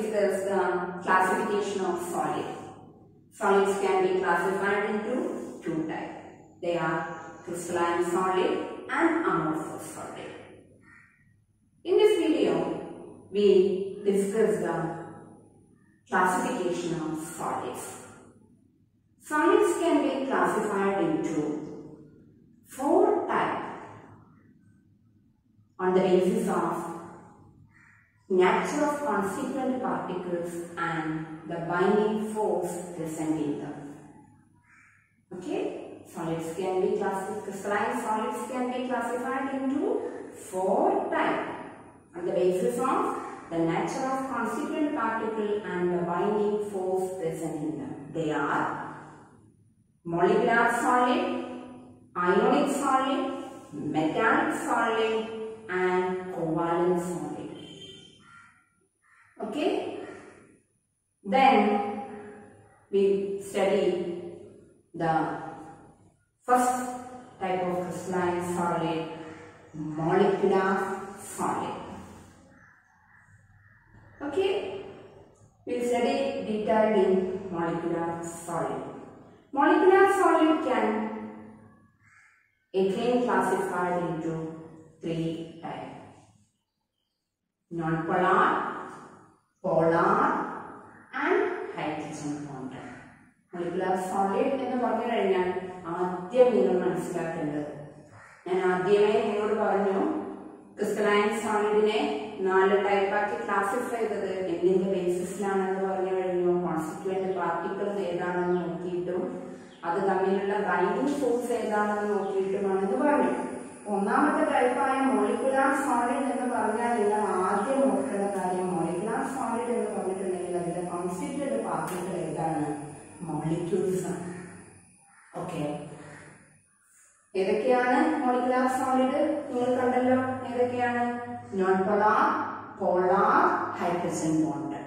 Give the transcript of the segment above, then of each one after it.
discuss the classification of solid. Solids can be classified into two types. They are crystalline solid and amorphous solid. In this video, we discuss the classification of solids. Solids can be classified into four types on the basis of nature of constituent particles and the binding force present in them. Okay, solids can be classified, crystalline solids can be classified into four types on the basis of the nature of constituent particle and the binding force present in them. They are molecular solid, ionic solid, metallic solid, and covalent solid. Okay? Then we study the first type of crystalline solid, molecular solid. Okay? We study detailed in molecular solid. Molecular solid can again classified into three types. Non-polar, polar and hydrogen bond. molecular solid എന്ന് പറഞ്ഞു കഴിഞ്ഞാൽ ആദ്യം നിങ്ങൾ മനസ്സിലാക്കേണ്ടത് ഞാൻ ആദ്യമേ നിങ്ങളോട് പറഞ്ഞു ക്രിസ്റ്റലൈൻ സോളിഡിനെ നാല് ടൈപ്പാക്കി ക്ലാസിഫൈ ചെയ്തത് എന്തിന്റെ ബേസിസിലാണെന്ന് പറഞ്ഞു കഴിഞ്ഞു കോൺസ്റ്റിറ്റ്യൂന്റ് പാർട്ടിക്കിൾസ് ഏതാണെന്ന് നോക്കിയിട്ടും അത് തമ്മിലുള്ള ബൈൻഡിങ് ഫോഴ്സ് ഏതാണെന്ന് നോക്കിയിട്ടുമാണെന്ന് പറഞ്ഞു ഒന്നാമത്തെ ടൈപ്പായ മോളിക്കുലാർ സോളിഡ് എന്ന് പറഞ്ഞാൽ നിങ്ങൾ ആദ്യം നോക്കേണ്ട കാര്യം ആണ് ഓക്കെ. ഏതൊക്കെയാണ് മോളിക്കുലാർ സോളിഡ് നിങ്ങൾ കണ്ടല്ലോ. ഏതൊക്കെയാണ്? Non polar polar hydrogen bond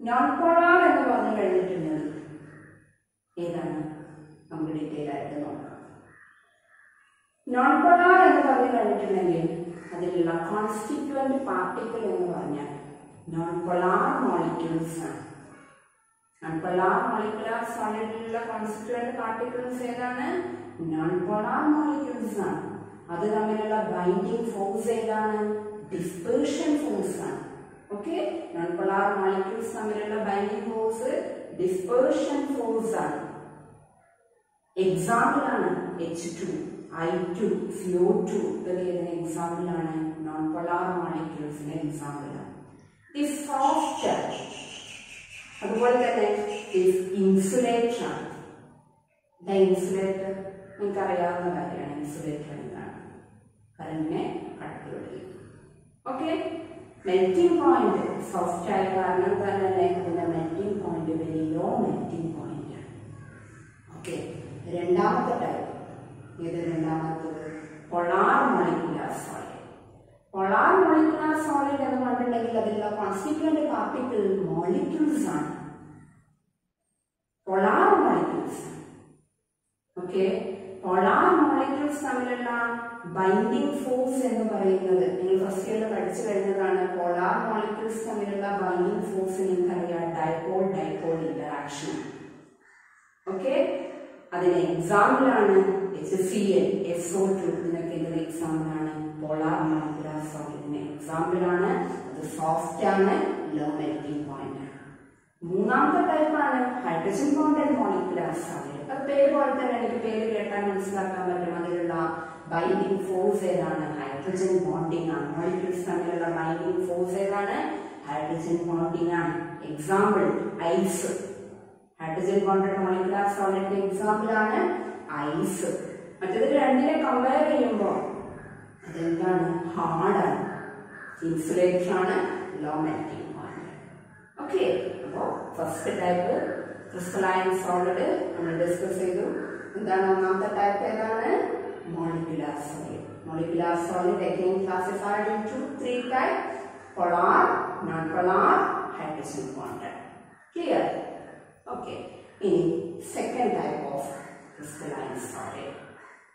non polar എന്ന് പറഞ്ഞു കഴിഞ്ഞിട്ടുണ്ടെങ്കിൽ ഏതാണ്? നമുക്ക് ഡീറ്റെയിൽ ആയിട്ട് നോക്കാം. നോൺ പോളാർ എന്ന് പറഞ്ഞു കഴിഞ്ഞിട്ടുണ്ടെങ്കിൽ അതിലുള്ള കോൺസ്റ്റിറ്റുവന്റ് പാർട്ടിക്കിൾ എന്ന് പറഞ്ഞാൽ നോൺ പോളാർ മോളിക്യൂൾസ് ആണ്. നോൺ പോളാർ മോളിക്കുലാർ സോളിഡിലുള്ള കോൺസ്റ്റിറ്റ്യൂവന്റ് പാർട്ടിക്കിൾസ് ഏതാണ്? നോൺ പോളാർ മോളിക്യൂൾസ് ആണ്. അത് തമ്മിലുള്ള ബൈൻഡിങ് ഫോഴ്സ് ഏതാണ്? ഡിസ്പേർഷൻ ഫോഴ്സ് ആണ്. ഓക്കെ നോൺ പോളാർ മോളിക്യൂൾസ് തമ്മിലുള്ള ബൈൻഡിങ് ഫോഴ്സ് ഡിസ്പേർഷൻ ഫോഴ്സ് ആണ്. എക്സാമ്പിൾ ആണ്. H two I two CO two ഇതൊക്കെ ഇതിന് എക്സാമ്പിൾ ആണ്? നോൺ പോളാർ മോളിക്യൂൾസിന് എക്സാമ്പിൾ ആണ്. ദി സോഫ്റ്റ് അതുപോലെ തന്നെ ഇൻസുലേറ്റർ ആണ്. ദ ഇൻസുലേറ്റർ നിങ്ങൾക്ക് അറിയാവുന്ന കാര്യമാണ്. ഇൻസുലേറ്റർ എന്താണ്? കറണ്ടിനെ കടത്തിവിടില്ല. ഓക്കെ മെൽറ്റിംഗ് പോയിന്റ് സോഫ്റ്റ് ആയ കാരണം തന്നെ അതിന്റെ melting point very melting point ആണ്. ഓക്കെ രണ്ടാമത്തെ ടൈപ്പ് ഇത് രണ്ടാമത്തത്? Polar molecular solid polar molecular solid എന്ന് പറഞ്ഞിട്ടുണ്ടെങ്കിൽ അതിലുള്ള കോൺസ്റ്റിറ്റുവന്റ് പാർട്ടിക്കിൾ മോളിക്യൂൾസ് ആണ് molecules. Molecules okay polar molecules തമ്മിലുള്ള ബൈൻഡിങ് ഫോഴ്സ് എന്ന് പറയുന്നത് നിങ്ങൾ ഫസ്റ്റ് ഇയർ പഠിച്ചു കഴിഞ്ഞതാണ് പോളാർ മോളിക്യൂൾസ് തമ്മിലുള്ള ബൈൻഡിങ് ഫോഴ്സ് നിങ്ങൾക്കറിയാം ഡൈപോൾ ഡൈപോൾ ഇന്ററാക്ഷൻ ഓക്കെ അതിന് എക്സാമ്പിൾ ആണ് H C L S O two ഇതിനൊക്കെ എക്സാമ്പിൾ ആണ്? പോളാർ മോളിക്കുലാർ സോളിഡിന് എക്സാമ്പിൾ ആണ്. അത് സോഫ്റ്റ് ആണ് ലോ മെൽറ്റിംഗ് ആണ് മൂന്നാമത്തെ ടൈപ്പാണ് ഹൈഡ്രജൻ ബോണ്ടഡ് മോളിക്കുലാർ സോളിഡ് അത് പേര് പോലെ തന്നെ എനിക്ക് പേര് കേട്ടാൽ മനസ്സിലാക്കാൻ പറ്റും. അതിലുള്ള ബൈൻഡിങ് ഫോഴ്സ് ഏതാണ്? ഹൈഡ്രജൻ ബോണ്ടിങ് ആണ്. മോളിക്യൂൾസ് തമ്മിലുള്ള ബൈൻഡിങ് ഫോഴ്സ് ഏതാണ്? ഹൈഡ്രജൻ ബോണ്ടിങ് ആണ്. Example ice hydrogen bonded molecular സോളിഡിന്റെ example ആണ് ഐസ് മറ്റേത് രണ്ടിനെ കമ്പയർ ചെയ്യുമ്പോൾ അതെന്താണ്? ഹാർഡാണ് ഇൻസുലേറ്റർ ആണ്. ലോ പോയിന്റ് ഓക്കെ അപ്പോൾ ഫസ്റ്റ് ടൈപ്പ് ക്രിസ്റ്റലൈൻ സോളിഡ് നമ്മൾ ഡിസ്കസ് ചെയ്തു. എന്താണ് ഒന്നാമത്തെ ടൈപ്പ് ഏതാണ്? Molecular solid molecular solid again classified in two three type polar non polar hydrogen bonded. Clear? Okay. ഇനി second type of crystalline solid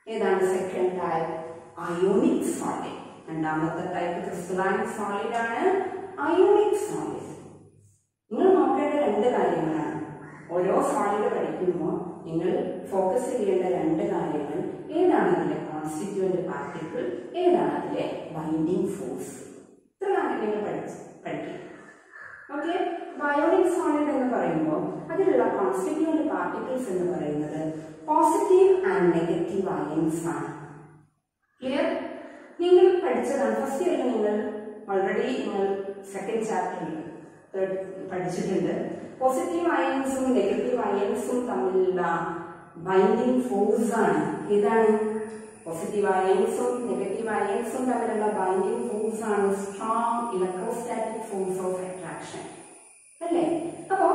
ഏതാണ് second type ionic solid രണ്ടാമത്തെ type crystalline solid ആണ് ionic solid രണ്ട് കാര്യങ്ങളാണ് ഓരോ solid പഠിക്കുമ്പോൾ നിങ്ങൾ focus ചെയ്യേണ്ട രണ്ട് കാര്യങ്ങൾ ഏതാണ് അതിലെ കോൺസ്റ്റിറ്റ്യൂവന്റ് പാർട്ടിക്കിൾ ഏതാണ് അതിലെ ബൈൻഡിങ് ഫോഴ്സ് ഇത്രയാണ് നിങ്ങൾ പഠിച്ച് ഓക്കെ ബയോണിക് സോണിഡ് എന്ന് പറയുമ്പോൾ അതിലുള്ള കോൺസ്റ്റിറ്റ്യൂവന്റ് പാർട്ടിക്കിൾസ് എന്ന് പറയുന്നത് പോസിറ്റീവ് ആൻഡ് നെഗറ്റീവ് അയൻസ് ആണ്. ക്ലിയർ നിങ്ങൾ പഠിച്ചതാണ്. ഫസ്റ്റ് ഇയറിൽ നിങ്ങൾ ഓൾറെഡി നിങ്ങൾ സെക്കൻഡ് ചാപ്റ്ററിൽ പഠിച്ചിട്ടുണ്ട്. പോസിറ്റീവ് അയൻസും നെഗറ്റീവ് അയൻസും തമ്മിലുള്ള ബൈൻഡിങ് ഫോഴ്സ് ആണ്. ഏതാണ്? പോസിറ്റീവ് അയൻസും നെഗറ്റീവ് അയൻസും തമ്മിലുള്ള ബൈൻഡിങ് ഫോഴ്സ് ആണ് strong electrostatic force of attraction അല്ലേ? അപ്പോ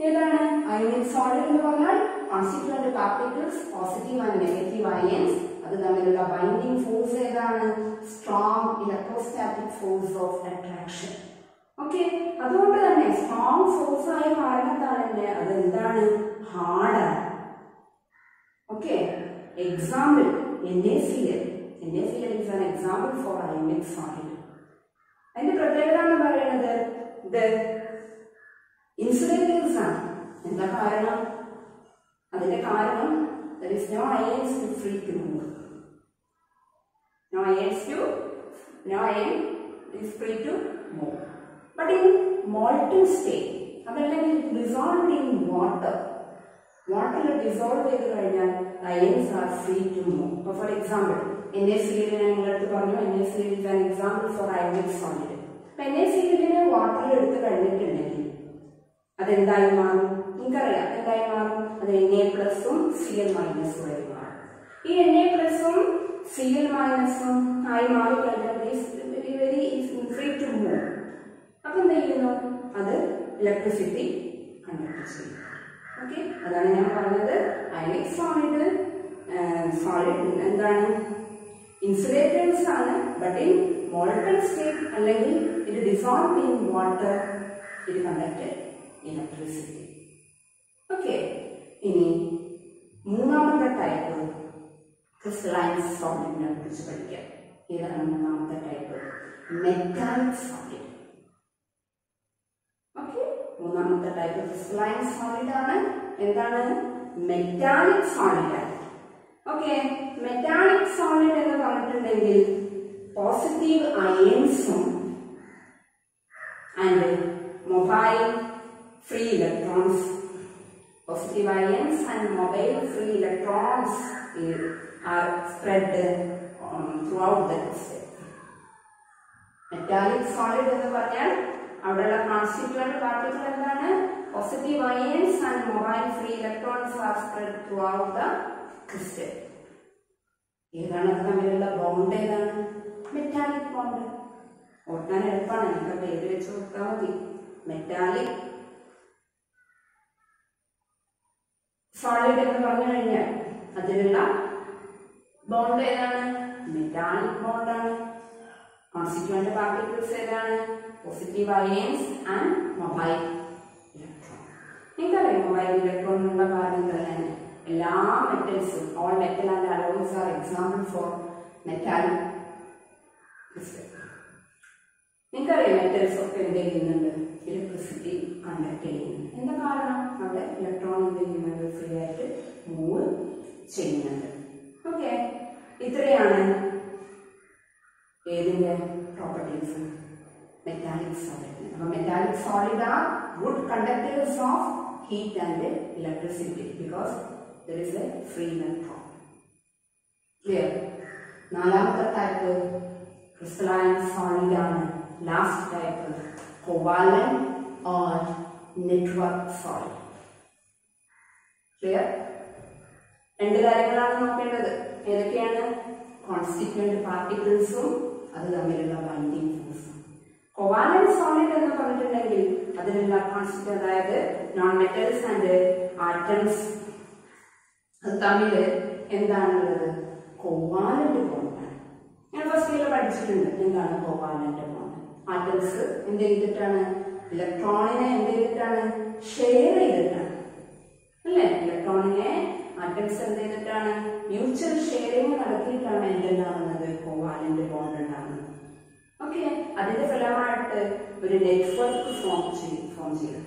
ഏതാണ്? അയണിക് സോളിഡ് എന്ന് പറഞ്ഞാൽ constituent particles positive and negative ions അത് തമ്മിലുള്ള ബൈൻഡിങ് ഫോഴ്സ് ഏതാണ്? Strong electrostatic force of attraction okay അതുകൊണ്ട് തന്നെ സ്ട്രോങ് ഫോഴ്സ് ആയ കാരണത്താലല്ലേ തന്നെ അത് എന്താണ് ഹാർഡാണ് okay example N A C L N A C L is an example for I M X file അതിന്റെ പ്രത്യേകത എന്ന് പറയുന്നത് ഇത് ഇൻസുലേറ്റേഴ്സ് ആണ്. എന്താ കാരണം? അതിന്റെ കാരണം there is no ions to free to move no ions to no ion is free to move. But in molten state അതല്ലെങ്കിൽ dissolved in water വാട്ടറിൽ ഡിസോൾവ് ചെയ്ത് കഴിഞ്ഞാൽ ions are free to move ഇപ്പോൾ ഫോർ എക്സാമ്പിൾ എൻ എ സീലിനെ നിങ്ങളടുത്ത് പറഞ്ഞു N A Cl is an example for ionic solid അപ്പം N A സീലിനെ വാട്ടറിൽ എടുത്ത് കഴിഞ്ഞിട്ടുണ്ടെങ്കിൽ അതെന്തായി മാറും? നിങ്ങൾക്കറിയാം എന്തായി മാറും? അത് എൻ എ പ്ലസും സി എൽ മൈനസും ആയി മാറും. ഈ എൻ എ പ്ലസും സി എൽ മൈനസും ആയി മാറിക്കഴിഞ്ഞാൽ very very free to move അപ്പം എന്ത് ചെയ്യുന്നു? അത് ഇലക്ട്രിസിറ്റി കണ്ടക്ട് ചെയ്യും ഓക്കെ അതാണ് ഞാൻ പറഞ്ഞത്. അയണിക് സോളിഡ് സോളിഡ് എന്താണ്? ഇൻസുലേറ്റേഴ്സ് ആണ്. ബട്ട് ഇൻ മോളിക്കൽ സ്റ്റേറ്റ് അല്ലെങ്കിൽ ഇത് ഡിസോൾവ് ഇൻ വാട്ടർ ഇത് കണ്ടക്ട് ഇലക്ട്രിസിറ്റി ഓക്കെ ഇനി മൂന്നാമത്തെ ടൈപ്പ് ക്രിസ്റ്റലൈൻ സോളിഡിനെ കുറിച്ച് പഠിക്കാം. ഇതാണ് മൂന്നാമത്തെ ടൈപ്പ് മെറ്റാലിക് സോളിഡ് മൂന്നാമത്തെ ടൈപ്പ് ക്രിസ്റ്റലൈൻ സോളിഡ് ആണ്. എന്താണ്? മെറ്റാലിക് സോളിഡ് ആണ്. ഓക്കെ മെറ്റാലിക് സോളിഡ് എന്ന് പറഞ്ഞിട്ടുണ്ടെങ്കിൽ positive അയൻസും and mobile free electrons positive ions and mobile free electrons are spread throughout the crystal metallic solid എന്ന് പറഞ്ഞാൽ അവിടെയുള്ള കോൺസ്റ്റിറ്റ്യൂവന്റ് പാർട്ടിക്കിൾ എന്താണ്? Positive ions and mobile free electrons are spread throughout the crystal ഏതാണ് തമ്മിലുള്ള bond ഏതാണ്? Metallic bond ഓർക്കാൻ എളുപ്പമാണ് നിങ്ങൾക്ക് പേര് വെച്ച് കൊടുത്താൽ മതി. മെറ്റാലിക് സോളിഡ് എന്ന് പറഞ്ഞു കഴിഞ്ഞാൽ അതിനുള്ള ബോണ്ട് ഏതാണ്? മെറ്റാലിക് ബോണ്ടാണ് കോൺസ്റ്റിറ്റ്യൂവന്റ് particles ഏതാണ് positive ions and mobile electron നിങ്ങൾക്കറിയാം മൊബൈൽ ഇലക്ട്രോൺ എന്നുള്ള കാര്യം തന്നെ എല്ലാ മെറ്റൽസും all metal and alloys are example for metallic നിങ്ങൾക്കറിയാം മെറ്റൽസ് ഒക്കെ എന്ത് ചെയ്യുന്നുണ്ട് ഇലക്ട്രിസിറ്റി കണ്ടക്ട് ചെയ്യുന്നു എന്താ കാരണം അവിടെ ഇലക്ട്രോൺ എന്ത് ചെയ്യുന്നത് ഫ്രീ ആയിട്ട് മൂവ് ചെയ്യുന്നുണ്ട് ഓക്കെ ഇത്രയാണ് ഏതിന്റെ പ്രോപ്പർട്ടീസ് മെറ്റാലിക് സോളിഡ് അപ്പൊ metallic solid are good conductors of heat and electricity because there is a free electron clear നാലാമത്തെ ടൈപ്പ് ക്രിസ്റ്റലൈൻ സോളിഡ് ആണ്. Last type covalent or network solid clear രണ്ട് കാര്യങ്ങളാണ് നോക്കേണ്ടത്. ഏതൊക്കെയാണ്? കോൺസ്റ്റിറ്റ്യൂന്റ് പാർട്ടിക്കിൾസും അത് തമ്മിലുള്ള ബൈൻഡിങ് ഫോഴ്സ് കോവാലൻ സോളിഡ് എന്ന് പറഞ്ഞിട്ടുണ്ടെങ്കിൽ അതിലുള്ള കോൺസെപ്റ്റ് അതായത് നോൺ മെറ്റൽസ് ആൻഡ് ആറ്റംസ് അത് തമ്മിൽ എന്താണുള്ളത് കോവാലന്റ് ബോണ്ടാണ് ഞാൻ ഫസ്റ്റ് ഇയർ പഠിച്ചിട്ടുണ്ട് എന്താണ് കോവാലന്റ് ബോണ്ട് ആറ്റംസ് എന്ത് ചെയ്തിട്ടാണ്? ഇലക്ട്രോണിനെ എന്ത് ചെയ്തിട്ടാണ്? ഷെയർ ചെയ്തിട്ടാണ്. അല്ലേ? ഇലക്ട്രോണിനെ ആറ്റംസ് എന്ത് ചെയ്തിട്ടാണ്? മ്യൂച്വൽ ഷെയറിംഗ് നടത്തിയിട്ടാണ് എന്തുണ്ടാകുന്നത് കോവാലന്റ് ബോണ്ട് ഉണ്ടാകുന്നത് ഓക്കെ അതിന്റെ ഫലമായിട്ട് ഒരു നെറ്റ്വർക്ക് ഫോം ചെയ്യും ഫോം ചെയ്യും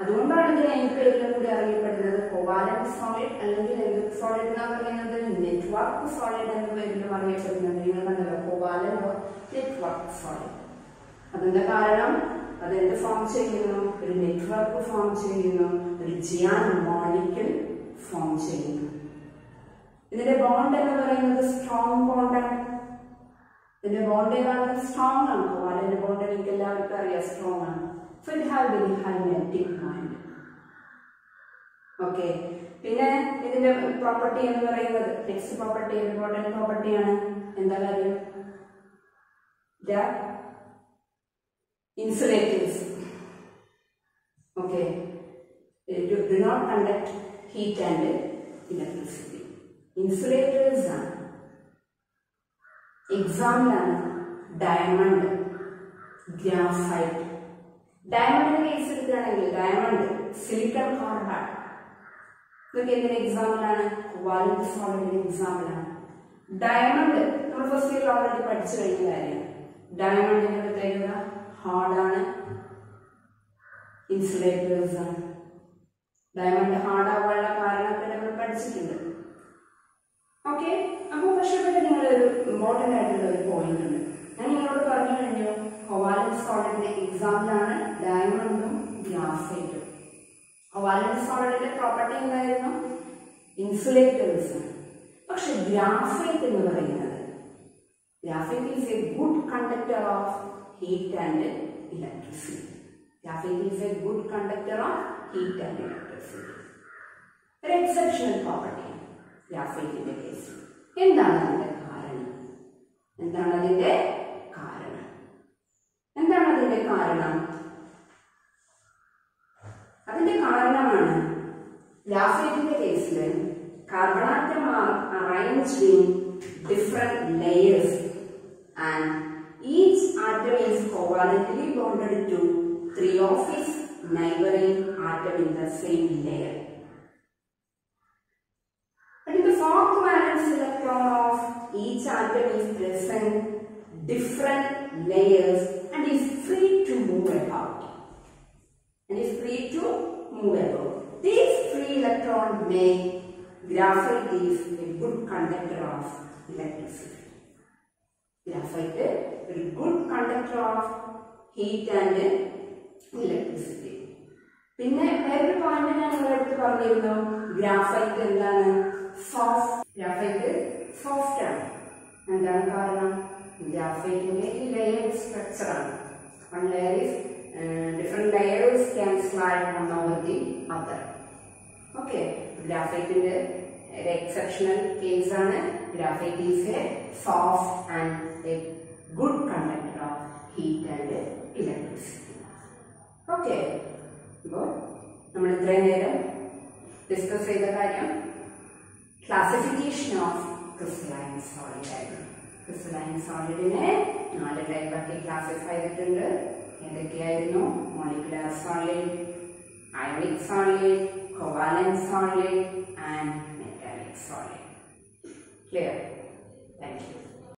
അതുകൊണ്ടാണ് ഇതിനെ പേരിലും കൂടി അറിയപ്പെടുന്നത്. കോവാലന്റ് സോളിഡ് അല്ലെങ്കിൽ എന്ത് സോളിഡ് എന്നാ പറയുന്നത്? നെറ്റ്വർക്ക് സോളിഡ് എന്ന പേരിലും അറിയപ്പെടുന്നത്. നിങ്ങൾ കണ്ടല്ലോ കോവാലന്റ് നെറ്റ്വർക്ക് സോളിഡ് അതിന്റെ കാരണം? അതെന്ത് ഫോം ചെയ്യുന്നു? ഒരു നെറ്റ്വർക്ക് ഫോം ചെയ്യുന്നു. ഒരു ജിയാൻ മോളിക്യൂൾ ഫോം ചെയ്യുന്നു. ഇതിന്റെ ബോണ്ട് എന്ന് പറയുന്നത് സ്ട്രോങ് ബോണ്ടാണ് ഇതിന്റെ ബോണ്ട് ഏതാണ് സ്ട്രോങ് ആണ് കോവാലന്റ് ബോണ്ട് എനിക്ക് എല്ലാവർക്കും അറിയാം സ്ട്രോങ് ആണ് so have very high melting point okay പിന്നെ ഇതിന്റെ പ്രോപ്പർട്ടി എന്ന് പറയുന്നത് നെക്സ്റ്റ് പ്രോപ്പർട്ടി ഇമ്പോർട്ടന്റ് പ്രോപ്പർട്ടിയാണ് എന്താ കാര്യം? Insulators okay do not conduct heat and electricity insulators ആണ് എക്സാമ്പിളാണ് ഡയമണ്ട് ഗ്രാഫൈറ്റ് ഡയമണ്ടിന്റെ കേസ് എടുക്കുകയാണെങ്കിൽ ഡയമണ്ട് സിലിക്കൺ കാർബൈഡ് ഇതൊക്കെ എന്തിന്റെ എക്സാമ്പിളാണ് വൈറ്റ് സോളിഡിന്റെ എക്സാമ്പിളാണ് ഡയമണ്ട് നമ്മൾ ഫസ്റ്റ് ഇയർ ഓൾറെഡി പഠിച്ചു കഴിഞ്ഞ കാര്യം. ഡയമണ്ടിന്റെ പ്രത്യേകത ഹാർഡാണ് ഇൻസുലേറ്റേഴ്സ് ആണ്. ഡയമണ്ട് ഹാർഡ് ആവാനുള്ള കാരണമൊക്കെ നമ്മൾ പഠിച്ചിട്ടുണ്ട്. ഓക്കെ അപ്പോൾ പക്ഷെ ഇവിടെ നിങ്ങൾ ഒരു ഇമ്പോർട്ടന്റ് ആയിട്ടുള്ള ഒരു പോയിന്റ് ഉണ്ട്. ഞാൻ നിങ്ങളോട് പറഞ്ഞു കഴിഞ്ഞു കൊവാലന്റ് സോളിഡിന്റെ എക്സാമ്പിളാണ് ഡയമണ്ടും ഗ്രാഫൈറ്റും കൊവാലന്റ് സോളിഡിന്റെ പ്രോപ്പർട്ടി എന്തായിരുന്നു? ഇൻസുലേറ്റേഴ്സ് പക്ഷെ ഗ്രാഫൈറ്റ് എന്ന് പറയുന്നത് graphite is a good conductor of heat and electricity graphite is a good conductor of heat and electricity ഒരു എക്സെപ്ഷണൽ പ്രോപ്പർട്ടി ഗ്രാഫൈറ്റിന്റെ കേസ് എന്താണ് അതിന്റെ കാരണം? എന്താണ് അതിന്റെ കാരണം? എന്താണ് അതിന്റെ കാരണം? അതിന്റെ കാരണമാണ് ഗ്രാഫൈറ്റിന്റെ കേസിൽ carbon atom are in different layers and each atom is covalently bonded to three of its neighboring atom in the same layer. But in the fourth valence electron of each atom is present different layers and is free to move about. And is free to move about. These free electrons make graphite is a good conductor of electricity. Graphite a good conductor of heat and electricity. പിന്നെ വേറൊരു point ഞാൻ നിങ്ങളുടെ അടുത്ത് പറഞ്ഞിരുന്നു graphite എന്താണ് soft graphite soft ആണ് എന്താണ് കാരണം ഗ്രാഫൈറ്റിന്റെ ലെയർ സ്ട്രക്ചർ ആണ് one layer is different layers can slide one over the other okay ഗ്രാഫൈറ്റിന്റെ ഒരു എക്സെപ്ഷണൽ കേസ് ആണ്. Graphite is a soft and a good conductor of heat and electricity okay അപ്പോൾ നമ്മൾ ഇത്രയും നേരം ഡിസ്കസ് ചെയ്ത കാര്യം ക്ലാസിഫിക്കേഷൻ ഓഫ് ക്രിസ്റ്റലൈൻ സോളിഡ് ആയിരുന്നു crystalline സോളിഡിനെ നാല് ടൈപ്പാക്കി ക്ലാസിഫൈ ചെയ്തിട്ടുണ്ട്. ഏതൊക്കെയായിരുന്നു molecular solid ionic solid covalent solid and metallic solid clear thank you